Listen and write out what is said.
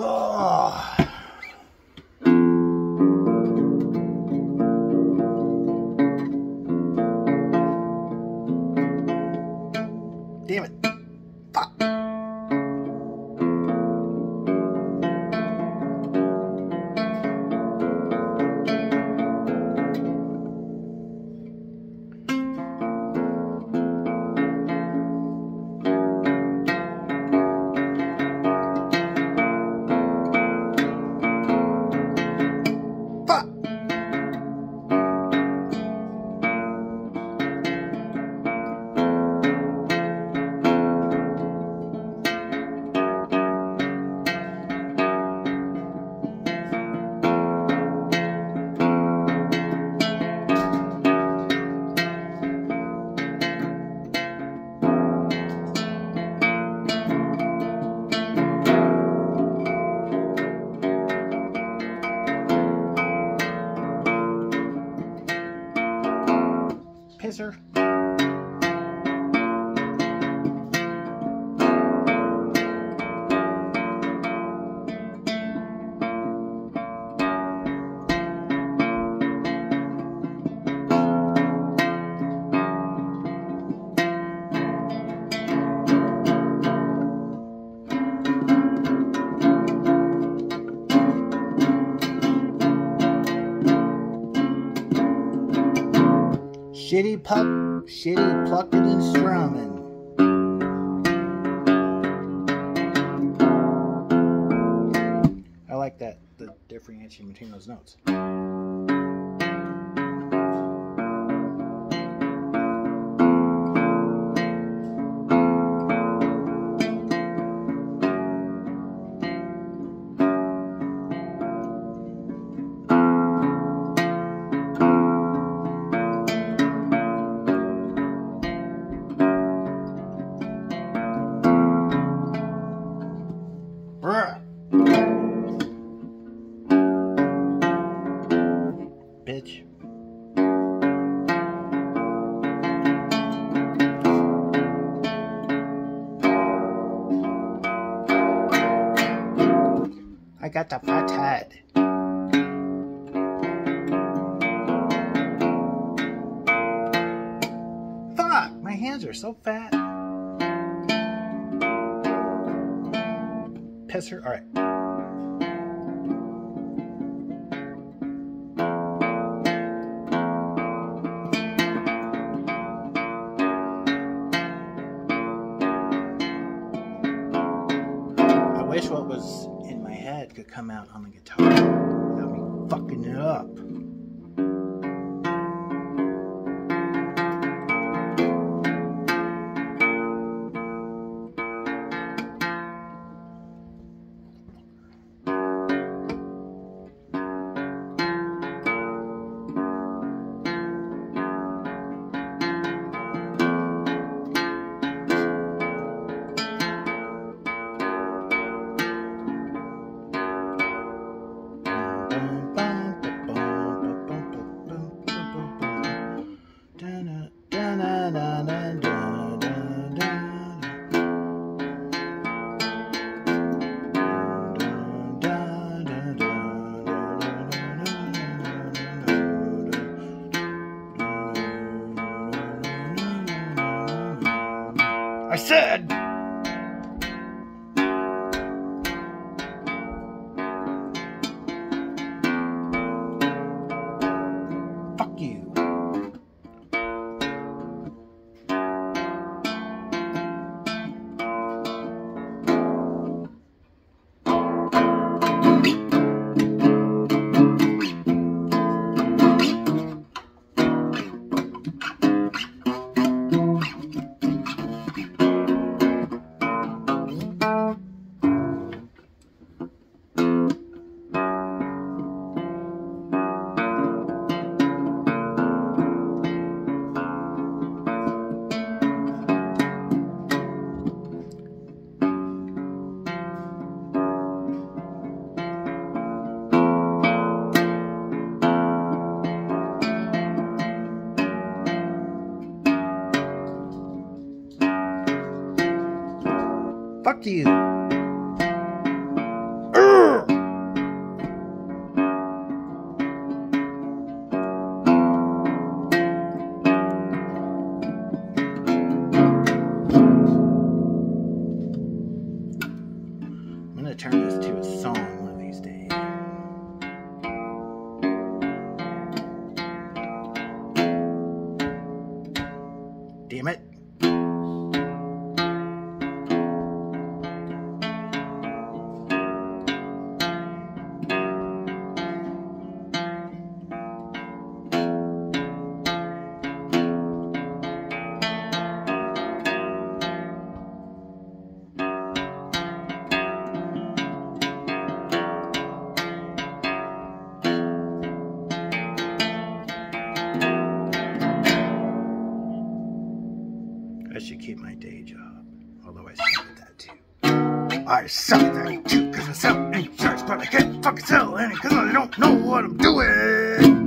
Oh. Damn it. Fuck. Pisser. Shitty pup, shitty plucking and strumming. I like that, the differentiation between those notes. Bitch. I got the fat head. Fuck! My hands are so fat. Pisser. All come out on the guitar without me fucking it up. I said. I'm gonna turn this to a song one of these days. Damn it. My day job, although I suck at that too. I suck at that too, cause I sell insurance, but I can't fucking sell any, cause I don't know what I'm doing.